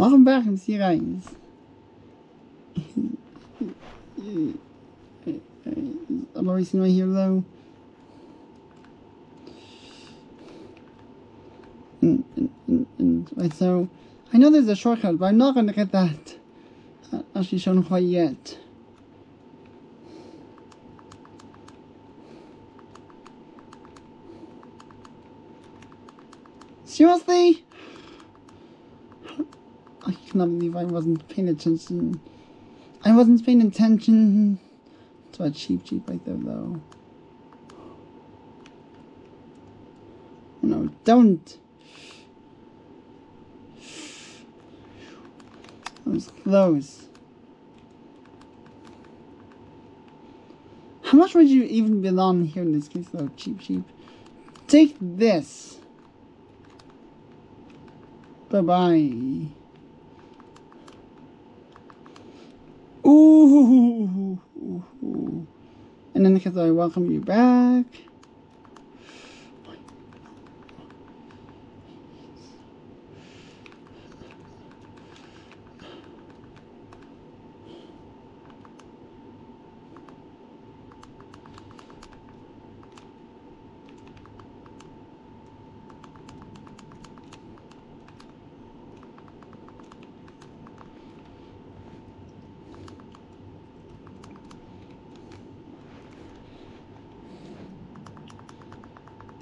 Welcome back, see you guys. I'm erasing right here though. Right, so I know there's a shortcut, but I'm not gonna get that uh, actually shown quite yet. Seriously? I cannot believe I wasn't paying attention. I wasn't paying attention to a Cheep Cheep right there though. No, don't. That was close. How much would you even belong here in this case though? Cheep Cheep. Take this. Bye bye bye. Ooh. And then because I welcome you back.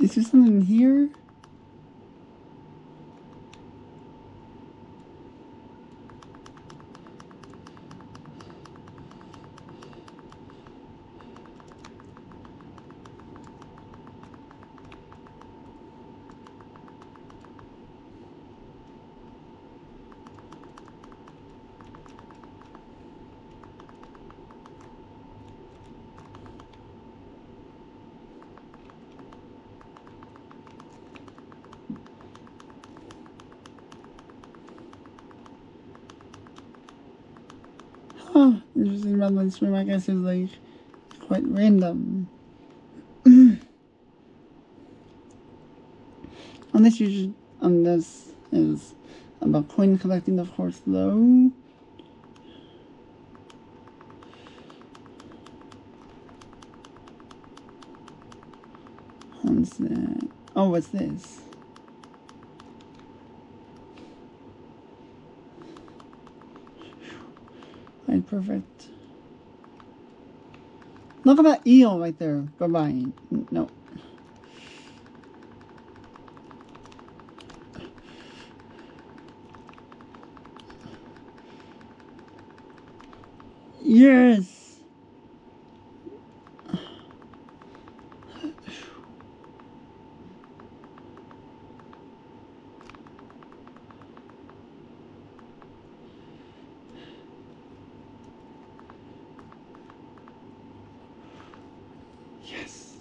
Is there something here? Huh, interesting about this room, I guess, is like quite random. this usually on this is about coin collecting of course though. What's that? Oh, what's this? Right, perfect. Look at that eel right there. Bye-bye. No. Yes. Yes.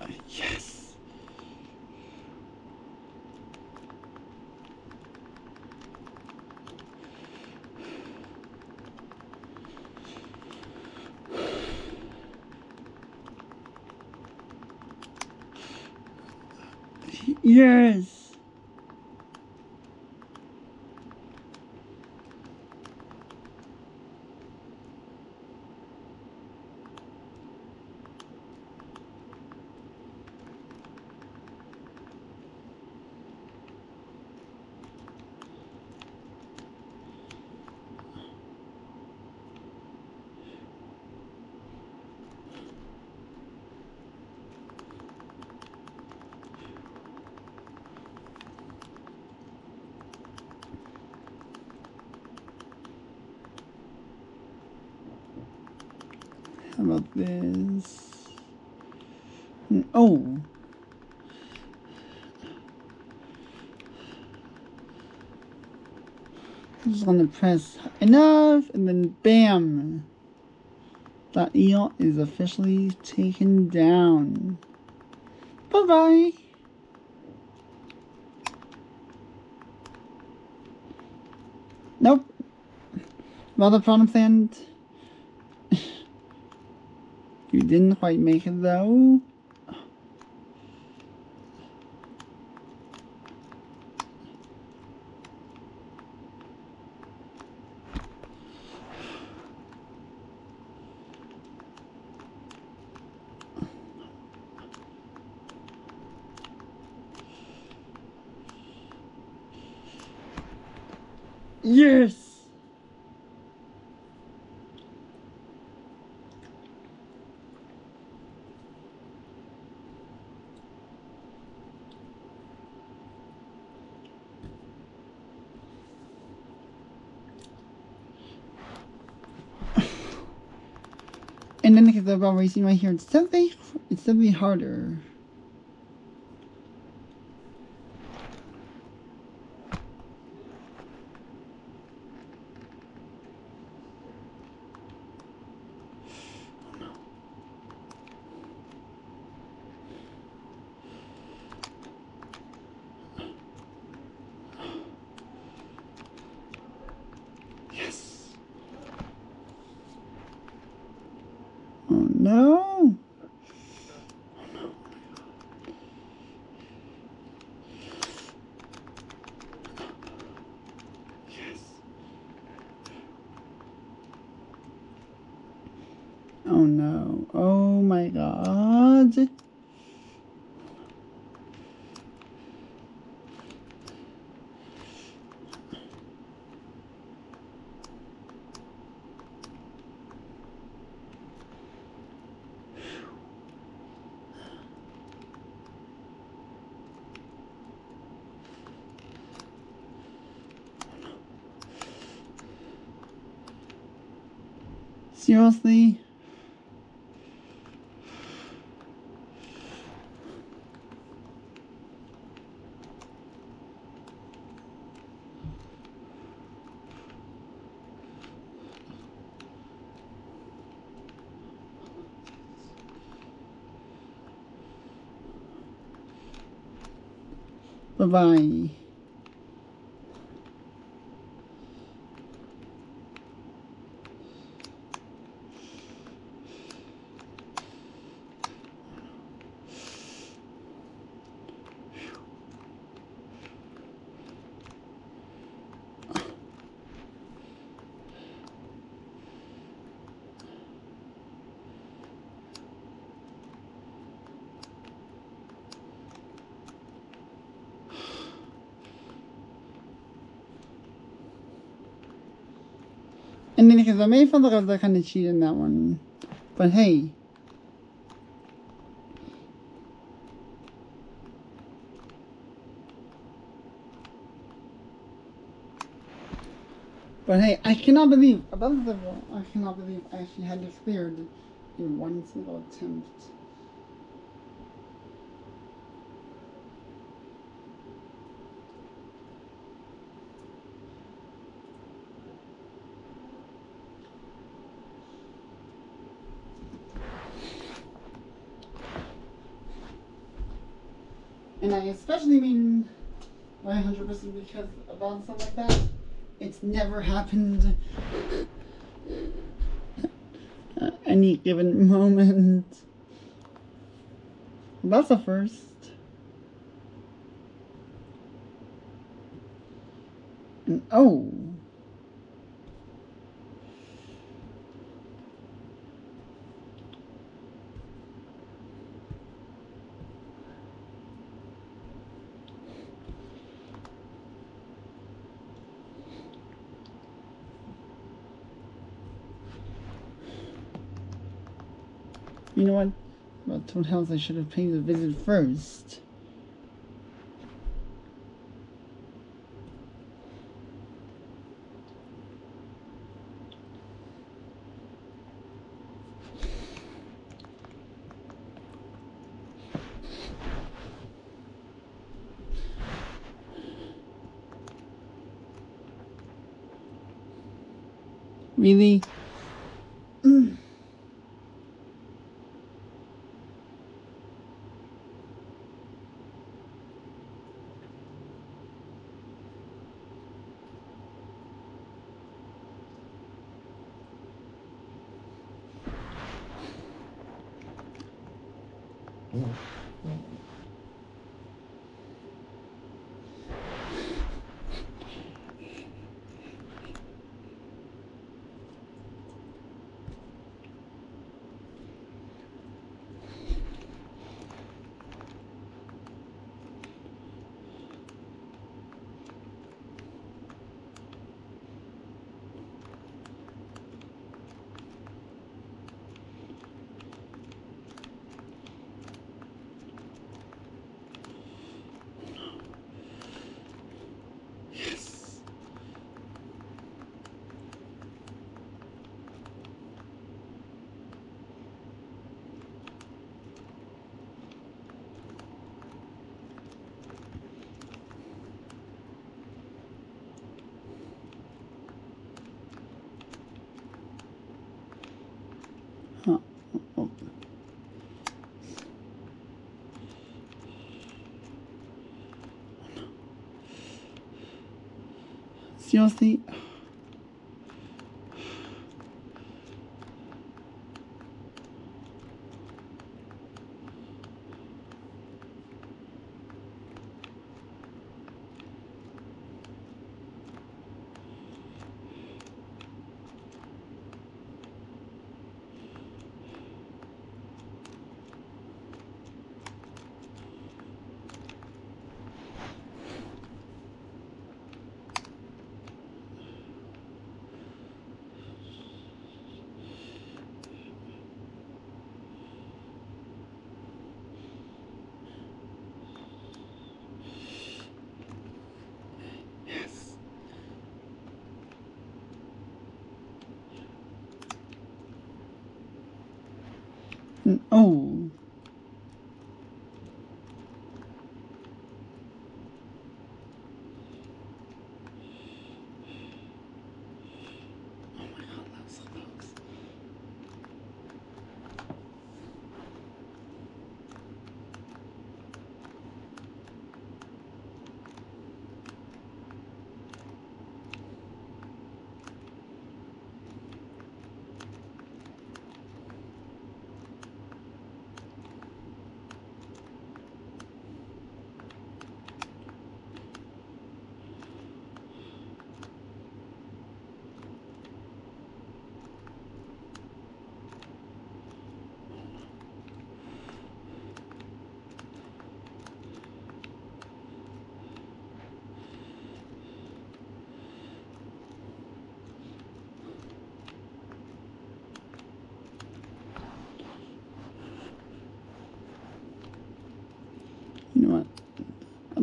Uh, Yes. Yes. How about this? Mm, Oh. I'm just gonna press enough and then bam! That eel is officially taken down. Bye-bye. Nope. Well, the problem stand. You didn't quite make it though. Yes! The kettlebell racing right here, it's definitely, it's definitely harder. Yes. Oh no. Yes. Oh no. Oh my god. Seriously? Bye-bye. And then because I may feel like I was kind of cheated in that one. But hey. But hey, I cannot believe, above the I cannot believe I actually had this cleared in one single attempt. And I especially mean 100% because about stuff like that, it's never happened at any given moment. That's a first. And oh. You know what? About Toad House, I should have paid the visit first. Really? Mm. Yes. Huh. Oh. Seriously? Oh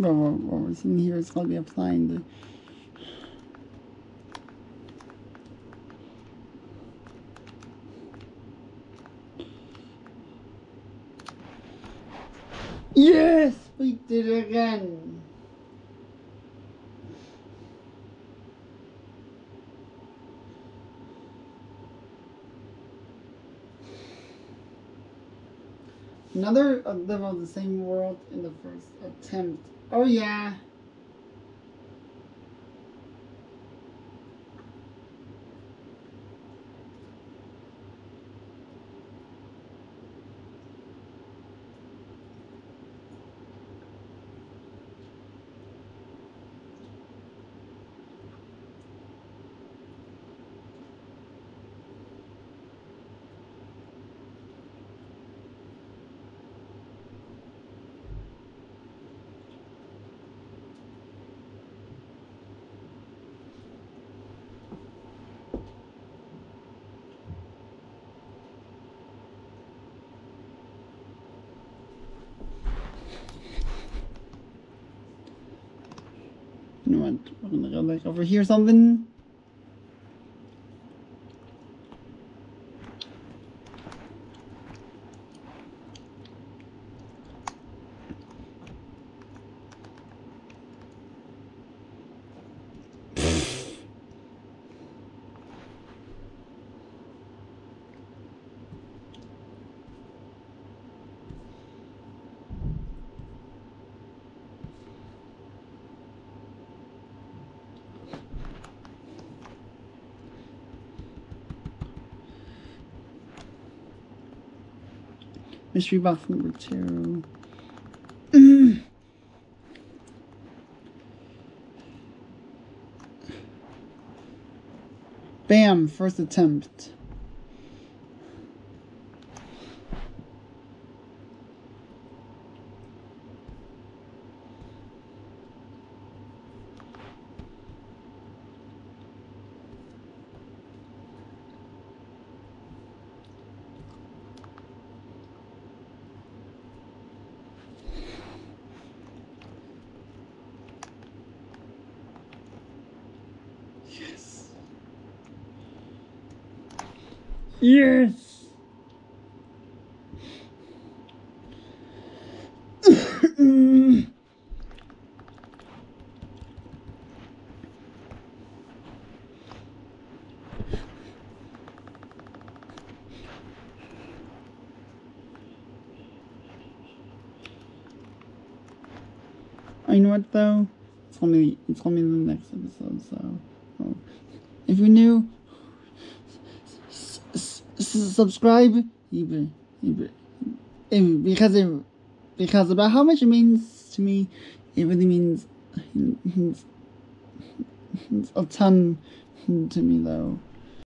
Don't what, what we're seeing here is going to be applying the. Yes! We did it again! Another level of the same world in the first attempt. Oh yeah. You know what? We're gonna go like over here something. Mystery box number two. Bam! First attempt. Yes. Yes. You know what though? It's only it's only the next episode, so oh. if you're new, subscribe. Because it, because about how much it means to me, it really means a ton to me though.